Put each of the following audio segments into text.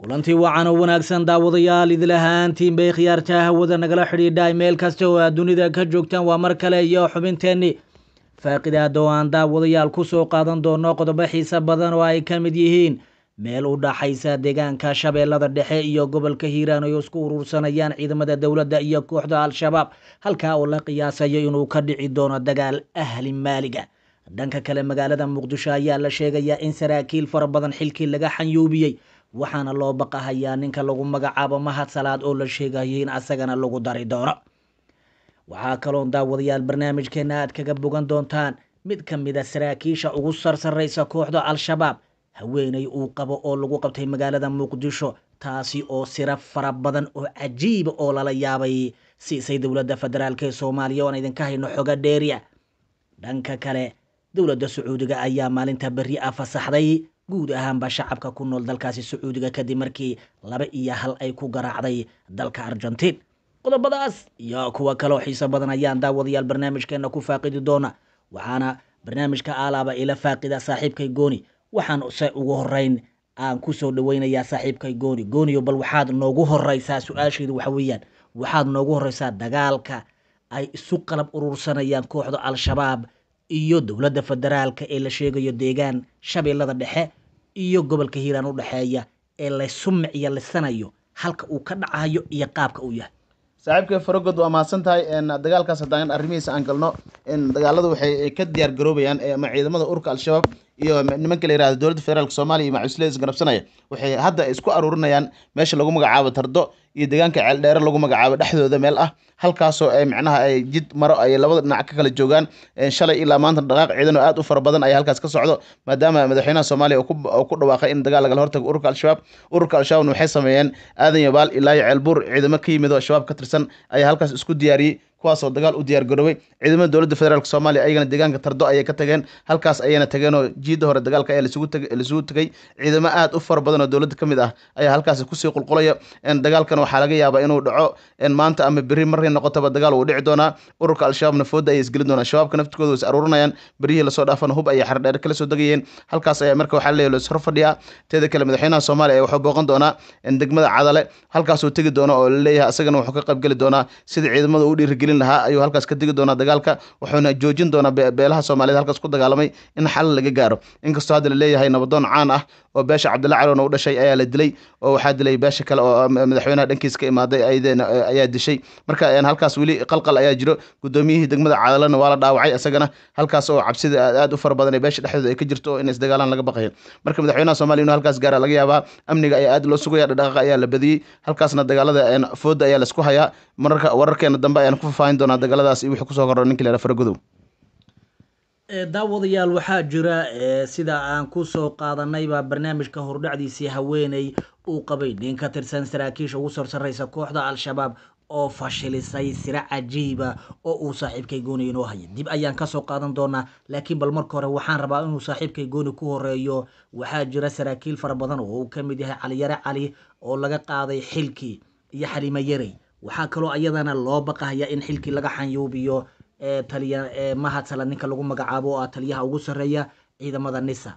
kulantii wacan oo wanaagsan daawadayaal idil ahaantiin bay khiyaarta hawada nagala xidhiidhay meel kasta oo aad dunida ka joogtaan waa mar kale iyo xubinteenni. Faaqidaada aan daawadayaal ku soo qaadan doono qodobo xiise badan oo ay ka mid yihiin meel u dhaxaysa deegaanka shabeellada dhexe iyo gobolka hiiraan ay isku urursanayaan ciidamada dowladda iyo kooxda al-shabaab halkaa oo la qiyaasayo inuu ka dhici doono dagaal ahli maaliga. Dhanka kale magaalada muqdisho ayaa la sheegayaa in saraakiil fara badan xilkii laga xanyuubiyey waxaana loo baqahayaa ninka lagu magacaabo mahad salaad oo la sheegayo in asagana lagu dari doono. Waxaa kaloon daawadayaal barnaamijkeena aad kaga bogan doontaan mid ka mid a saraakiisha ugu sarsaraysa kooxda al-shabaab haweeney uu qabo oo lagu qabtay magaalada muqdisho taasi oo siro fara badan oo cajiiba oo lala yaabay siisay dowladda federaalk ee soomaaliya oan idinka hayno xoga dheeriya dhanka kale dowladda sacuudiga ayaa maalinta berri ah fasaxday guud ahaanba shacabka ku nool dalkaasi sacuudiga kadib markii laba iyo hal ay ku garaacday dalka argentiin. Qodobadaas iyo kuwa kaloo xiiso badan ayaan daawadayaal barnaamijkeena ku faaqidi doona waxaana barnaamijka aalaaba ila faaqida saaxiibkay gooni. Waxaan se ugu horeyn aan ku soo dhaweynayaa saaxiibkay gooni. Gooniyo bal waxaad noogu horeysaa su'aasheedu waxa weeyaan. Waxaad noogu horeysaa dagaalka ay isu qalab urursanayaan kooxda al-shabaab iyo dowladda federaalka ee la sheegayo deegaan shabeellada dhexe iyo gobolka hiiraan u dhexeeya ee laysu miciyo lisanayo halka uu ka dhacayo iyo qaabka uu yahay. Saaxiibka farogod waa mahadsan tahay dagaalkaas haddaan arrimihiisa aan galno dagaalada waxay ka diyaar garoobayaan ama ciidamada urka al-shabaab iyo nimanka la yihahdo dowladda federaalk soomaaliya iyo macusleyis garabsanaya waxay hadda isku aruurinayaan meesha lagu magacaabo tardo iyo deegaanka ceeldheere lagu magacaabo dhexdooda meel ah halkaasoo ay micnaha ay jid maro ay labada dhinac ka kala joogaan shalay ilaa maanta dhaqaaq ciidan oo aad u fara badan ayaa halkaas ka socdo maadaama madaxweynaha soomaaliya oo ku dhawaaqay in dagaal lagala hortago ururka al-shabaab. Ururka al-shabaabna waxay sameeyeen aadan yabaal ilaa iyo ceelbuur ciidamo ka yimid oo shabaab ka tirsan ayaa halkaas isku diyaariyey kuwaasoo dagaal u diyaar garoobay. Ciidamada dowladda federaalk soomaaliya ayagana deegaanka tardo ayay ka tageen halkaas ayayna tageenoo jiidda hore dagaalka ayaa lasugu tegay ciidamo aad u fara badan oo dowladda ka mid ah ayaa halkaas ku sii qulqulaya dagaalkan waxaa laga yaabaa inuu dhaco maanta ama berri markay noqotaba dagaal uu dhici doonaa. Ururka al-shabaabna fooda ayay isgelin doonaa shabaabka naftikooda is aruurinayaan beryihii la soo dhaafana hub ayay xardheer kala soo degayeen. Halkaas ayaa marka waxaa leeyahy lashor fadhiyaa teeda kale madaxweynaha soomaaliya ayaa wuxuu booqan doonaa degmada cadale halkaasuu tegi doona oo la leeyahay asagana wuxuu ka qaybgeli doonaa sidii ciidamada u dhiirigelin lahaa ayuu halkaas ka degi doonaa dagaalka wuxuuna joojin doonaa beelaha soomaaliyed halkaas ku dagaalamay in xal laga gaaro. Inkastoo hadda la leeyahay nabadoon caan ah oo beesha cabdilla caroona u dhashay ayaa la dilay oo waxaa dilay beesha kale oo madaxweynaha dhankiis ka imaaday ayaa dishay. Marka halkaas weli qalqal ayaa jiro. Gudoomiyihii degmada cadalana waa la dhaawacay isagana halkaas oo cabsida aad u fara badan ee beesha dhexdooda ay ka jirto in isdagaalaan laga baqayo marka madaxweynaha soomaliya inuu halkaas gaara laga yaabaa amniga ayaa aad loo sugaya dhaqaaqa ayaa la badiyey halkaasna dagaalada fooda ayaa la isku hayaa. Mararka wararkeena dambe ayaan ku fafaahin doonaa dagaaladaas iyo wixii ku soo korro ninka la faragodow daawadayaal waxaa jira sida aan ku soo qaadanayba barnaamijka hordhacdiisii haweeney uu qabay. Nin ka tirsan saraakiisha ugu sorsaraysa kooxda al-shabaab oo fashilisay siro cajiiba oo uu saaxiibkay gooni inoo haya dib ayaan ka soo qaadan doonaa laakiin bal marka hore waxaan rabaa inuu saaxiibkay gooni ku horeeyo waxaa jira saraakiil fara badan oo uu ka mid yahay caliyare cali oo laga qaaday xilkii iyo xalimo yarey waxaa kaloo ayadana loo baqahaya in xilkii laga xanyuubiyo taliya mahadsala ninka lagu magacaabo oo ah taliyaha ugu sarreeya ciidamada nisa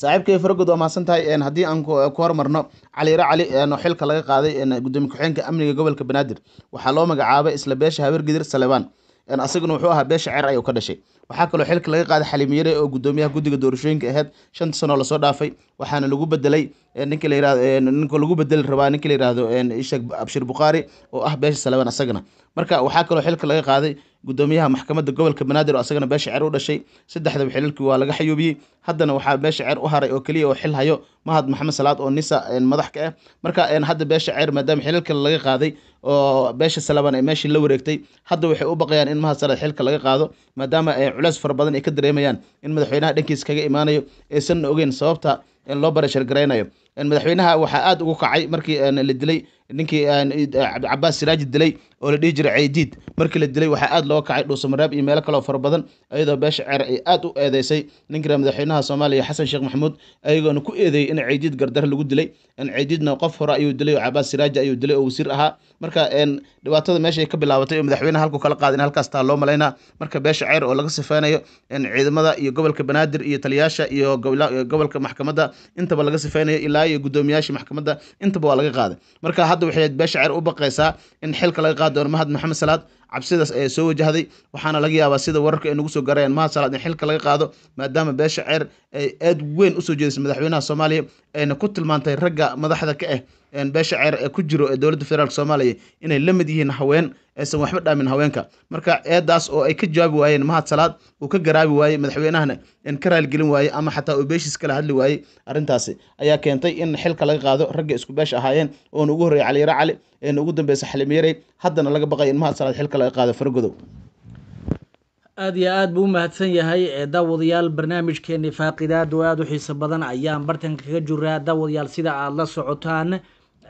saaxiibkay faragod waa mahadsan tahay haddii aan ku hormarno caliyare cali xilka laga qaaday gudoomiye ku-xeenka amniga gobolka banaadir waxaa loo magacaabay isla beesha habeergidir salebaan asaguna wuxuu ahaa beesha ceer ayuu ka dhashay. Waxaa kaloo xilka laga qaaday xaliimiyare oo gudoomiyaha guddiga doorashooyinka aheyd shanta sanoo la soo dhaafay waxaana lagu bedelay ninka la yiraahdo ninka lagu bedeli rabaa ninka la yiraahdo ishak abshir bukhaari oo ah beesha salebaan asagana marka waxaa kaloo xilka laga qaaday gudoomiyaha maxkamadda gobolka banaadir oo asagana beesha ceer u dhashay. Saddexdaba xililkii waa laga xayuubiyey. Haddana waxaa beesha ceer u haray oo keliya oo xil hayo. Mahad maxamed salaad oo nisa madax ka ah marka hadda beesha ceer maadaama xililka laga qaaday oo beesha salebaan ay meeshii la wareegtay hadda waxay u baqayaan in mahad salaad xilka laga qaado maadaama culeys fara badan ay ka dareemayaan in madaxweynaha dhankiisa kaga imaanayo aysanna ogeyn sababta loo barashar madaxweynaha waxaa aada ugu kacay markii la dilay ninkii cabaas siraaji dilay oo la dhihi jiray ceydiid markii la dilay waxaa aad looga kacay dhuusamareeb iyo meelo kale oo fara badan iyadoo beesha ceer ay aad u eedeysay. Ninkii madaxweynaha soomaaliya xasan sheekh maxamuud ayagoona ku eedeeyey in ceydiid gardar lagu dilay ceydiidna qof hore ayuu dilay oo cabaas siraaji ayuu dilay oo wasiir ahaa. Marka dhibaatada meeshay ka bilaabatay oo madaxweynaha halkuu kala qaada in halkaas taa loo malaynaa. Marka beesha ceer oo laga sifeynayo ciidamada iyo gobolka banaadir iyo taliyaasha iyo gobolka maxkamadda intaba laga sifeynayo ilaa iyo guddoomiyaasha maxkamadda intaba waa laga qaaday. Marka hadda waxay beesha ceer u baqaysaa in xilka laga qaadi doono mahad maxamed salaad cabsidaas ayaa soo wajahday waxaana laga yaabaa sida wararka ay nagu soo garayaan mahad salaad in xilka laga qaado maadaama beesha ceer ay aad weyn u soo jeedisay madaxweynaha soomaaliya ayna ku tilmaantay ragga madaxda ka ah beesha ceer ee ku jiro ee dowladda federaalk soomaaliya inay la mid yihiin haween aysan waxba dhaamin haweenka. Marka eedaas oo ay ka jawaabi waayeen mahad salaad uu ka garaabi waayey madaxweynahana in ka raaligelin waaye ama xataa uu beeshiis kala hadli waayey arrintaasi ayaa keentay in xilka laga qaado ragga isku beesha ahaayeen oona ugu horreeyay caliyaro cali ugu dambeysa xalimiyarey haddana laga baqay in mahad salaad xilka laga qaado faragodow aada iyo aad buu u mahadsan yahay daawadayaal barnaamijkeeni faaqidaad oo aada u xiiso badan ayaan bartanka kaga jiraa daawadayaal sida aada la socotaan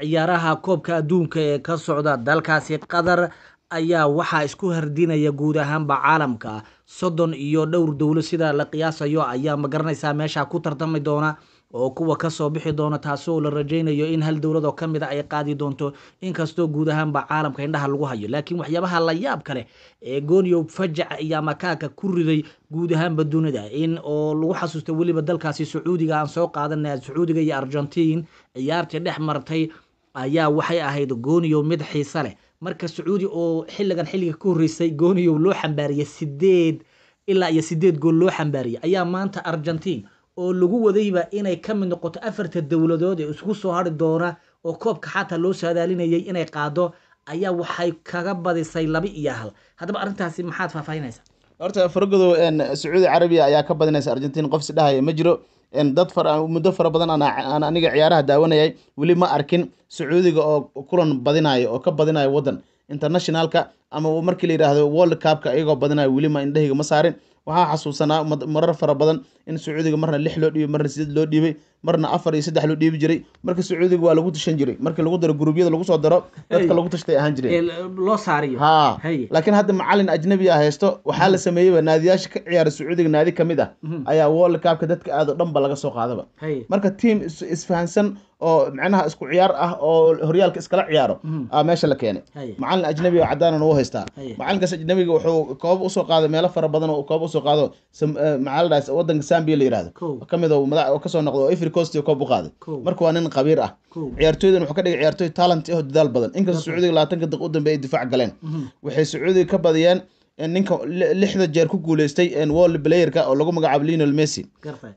ciyaaraha koobka adduunka ee ka socda dalkaasi qatar ayaa waxaa isku hardinaya guud ahaanba caalamka. Soddon iyo dhowr dowlo sida la qiyaasayo ayaa ma garanaysaa meesha ku tartami doona oo kuwa ka soo bixi doona taasoo la rajaynayo in hal dowlad oo ka mid a ay qaadi doonto inkastoo guud ahaanba caalamka indhaha lagu hayo. Laakiin waxyaabaha la yaab kale ee gooniyo fajaca iyo makaaka ku riday guud ahaanba dunida in oo lagu xasuusta weliba dalkaasi sacuudiga aan soo qaadana sacuudiga iyo argentiin ciyaartii dhex martay ayaa waxay ahayd gooniyo mid xiise leh. Marka sacuudi oo xilligan xilliga ka horreysay gooniyo loo xambaariyay sideed ilaa iyo sideed gool loo xambaariyay ayaa maanta argentiin oo lagu wadayba inay ka mid noqoto afarta dowladood ee isku soo hari doona oo koobka xataa loo saadaalinayay inay qaado ayaa waxay kaga badisay laba iyo hal. Haddaba arrintaasi maxaad faahfaahinaysaa? Horta faragodow sacuudi carabiya ayaa ka badinaysa argentiin qof si dhahaya ma jiro. Dad muddo fara badan aan aniga ciyaaraha daawanayay weli ma arkin sacuudiga oo kulan badinayo oo ka badinayo waddan internationalka ama markii la yidhaahdo world cupka iyagoo badinayo weli ma indhahayga ma saarin waxaa xasuusanaa marar fara badan in sacuudiga marna lix loo dhiibay marna sideed loo dhiibay marna afar iyo saddex loo dhiibi jiray marka sacuudiga waa lagu tashan jiray markii lagu daro guruubyada lagu soo daro dadka lagu tashtay ahaan jireen ha laakiin hadda macalin ajnabi a haysto waxaa la sameeyeyba naadiyaasha ka ciyaara sacuudiga naadi ka mid ah ayaa world cupka dadka aad oo dhan ba laga soo qaadaba marka tiam isfahansan oo macnaha isku ciyaar ah oo horyaalka iskala ciyaaro. Aa meesha la keenay. Macalin ajnabi oo cadaanan uu haystaa. Macalinkaas ajnabiga wuxuu koob u soo qaaday meelo fara badan oo koob u soo qaado maxaa wadanka zambia la yiraahdo oo ka soo noqdo oo Ivory Coast koob u qaaday. Marka waa nin qabiir ah. Ciyaartooydan wuxuu ka dhigay ciyaartooy talent ah oo dadaal badan. Inkastoo sacuudiga labaatanka daqiiq u dambeeyay difaac galeen. Waxay sacuudiga ka badiyeen ninka lixda jeer ku guuleystay world playerka oo lagu magacaabo Lionel Messi.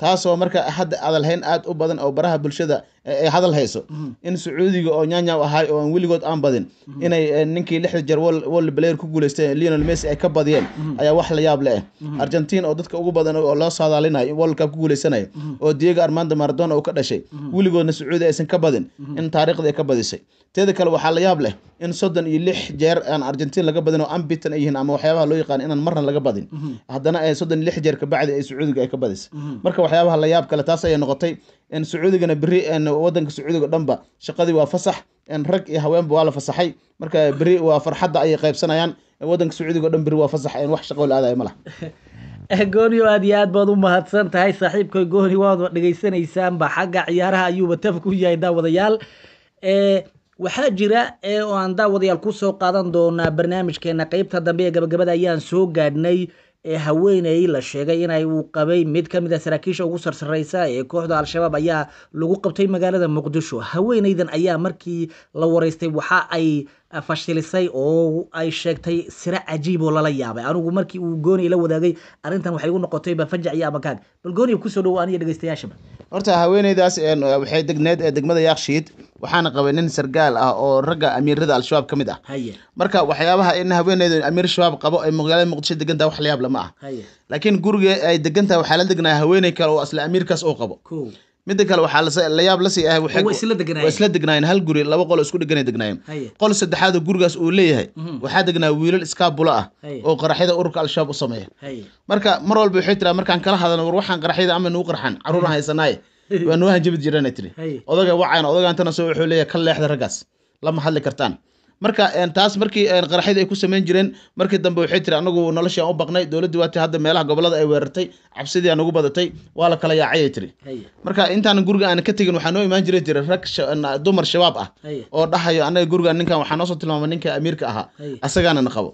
Taasoo marka hadda adalhayn aad u badan oo baraha bulshada ay hadal hayso. In sacuudiga oo nyaanya ahay oo aan weligood aan badin inay ninkii lixda jeer world player ku guuleystay Lionel Messi ay ka badiyeen ayaa wax la yaab leh. Argentina oo dadka ugu badan oo loo saadaalinayo world cup ku guuleysanayo oo Diego Armando Maradona uu ka dhashay weligoodna sacuudi aysan ka badin in taariikhda ay ka badisay. Teeda kale waxaa la yaab leh in soddon iyo lix jeer aan Argentina laga badin oo unbeaten ay yihiin ama waxyaabaha loo yaqaan inaan marna laga badin. Haddana soddon iyo lix jeer kabacdi ay sacuudiga ay ka badisay marka waxyaabaha la yaab kale taas ayay noqotay in sacuudigana beri wadanka sacuudiga dhanba shaqadii waa fasax rag iyo haweenba waa la fasaxay. Marka beri waa farxadda ayay qaybsanayaan wadanka sacuudiga o dhan beri waa fasax wax shaqo la aadayo ma laha. Gooni aad iyo aad baad u mahadsan tahay saaxiibka gooni waad dhegeysanaysaanba xagga ciyaaraha ayuuba taf ku yahay daawadayaal. Waxaa jira oo aan daawadayaal ku soo qaadan doonaa barnaamijkeena qeybta dambe ee gabagabada ayaan soo gaadhnay ee haweeney la sheegay inay uu qabay mid ka mid a saraakiisha ugu sarsareysa ee kooxda al-shabaab ayaa lagu qabtay magaalada muqdisho. Haweeneydan ayaa markii la wareystay waxa ay fashilisay oo ay sheegtay sira cajiib oo lala yaabay. Anigu markii uu gooni ila wadaagay arrintan waxay igu noqotay bafajac iyo abakaag. Bal gooni ku soo dhowo aniyo dhegeystayaashaba horta haweeneydaas waxay degneed ee degmada yaakshiid waxaana qabay nin sargaal ah oo ragga amiirada al-shabaab ka mid ah. Marka waxyaabaha in haweeneydu amiir shabaab qabo ay magaalada muqdisho degantaha wax la yaab lama ah. Laakiin guriga ay degantahay waxaa la degnaa haweeney kale oo asla amiirkaas uu qabo midda kale waxaa la yaab la sii ah waa isla degnaayeen hal guri laba qol isku dheganay degnaayeen qol saddexaad oo gurigaas uu leeyahay waxaa degnaa wiilal iskaabulo ah oo qaraxyada ururka al-shabaab u sameeya. Marka mar walba waxay tiraa markaan kala hadalno war waxaan qaraxyada ama nugu qarxan? Carruuraan haysanaaye. Waa noo hanjabid jirana tiri odaga wacayn odaga intana soo wuxuu leeyahay ka leexda raggaas lama hadli kartaan marka taas markii qaraxyada ay ku samayn jireen markii dambe waxay tiri anagu noloshii aan u baqnay dowladdii waati hadda meelaha gobollada ay weerartay cabsidii aan ugu badatay waa la kala yaacay ay tiri marka intaanan guriga aan ka tegin waxaa noo imaan jiray tiri rag dumar shabaab ah oo dhahayo anaga guriga ninkan waxaa noosoo tilmaamay ninka amiirka ahaa asagaana na qabo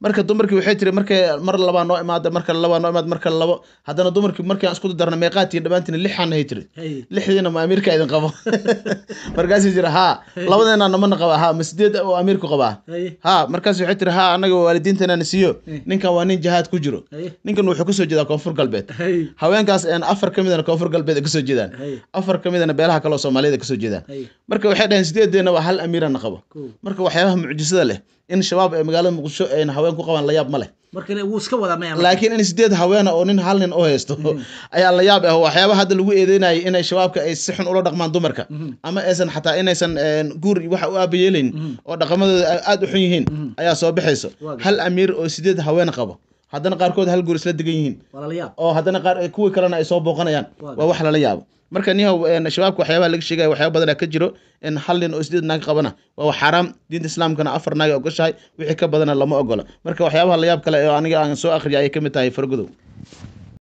marka dumarkii waxay tiri markay mar labaa noo imaada mar kale labaa noo imaada mar kale labo haddana dumarkii markii aan isku darna meeqaatiin dhammaantiin lixaan hay tiri lixdiina ma amiirka idin qabo? Markaasay jira haa labadeena namana qaba haa ma sideed oo amiirku qabaa? Haa markaas waxay tiri haa anaga waalidiinteena siiyo ninkan waa nin jihaad ku jiro. Ninkan wuxuu ka soo jeedaa koonfur galbeed. Haweenkaas afar ka midana koonfur galbeed ka soo jeedaan. Afar ka midana beelaha kale oo soomaaliyada ka soo jeedaan. Marka waxay dhaheen sideedeena waa hal amiirana qabo marka waxyaabaha mucjisada leh in shabaab ee magaalada muqdisho ayna haween ku qabaan la yaab ma leh laakiin in sideed haweena oo nin hal nin u haysto ayaa la yaab ah. Waxyaaba hadda lagu eedeynayay inay shabaabka ay si xun ula dhaqmaan dumarka. Ama aysan xataa inaysan guur waxa u aabayeelayn oo dhaqamadooda aada u xun yihiin ayaa soo baxayso. Hal amiir oo sideed haween qabo. Haddana qaarkood hal guur isla degan yihiin. Oo haddana qaar kuwii kalena ay soo booqanayaan. Waa wax lala yaabo marka nihow shabaabka waxyaabaha laga sheegaya waxyaaba badanaa ka jiro in hal nin oo sideed naag qabana. Waa xaaraam diinta islaamkana afar naag ogoshahay wixii ka badana lama ogola. Marka waxyaabaha layaab kale oo aniga aan soo akhriya ayay ka mid tahay fargodow